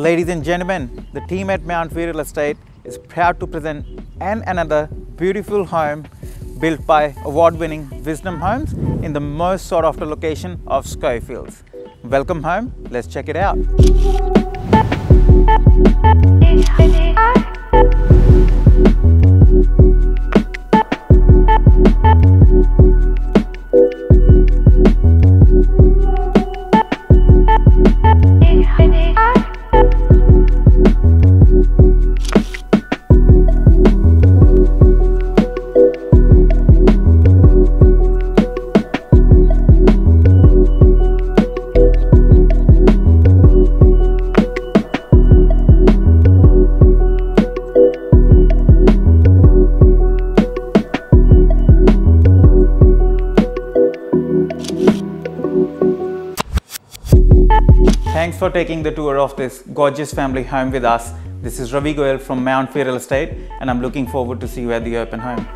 Ladies and gentlemen, the team at Mountview Real Estate is proud to present an another beautiful home built by award-winning Wisdom Homes in the most sought-after location of Schofields. Welcome home, let's check it out. Thanks for taking the tour of this gorgeous family home with us. This is Ravi Goyal from Mountview Real Estate and I'm looking forward to see you at the open home.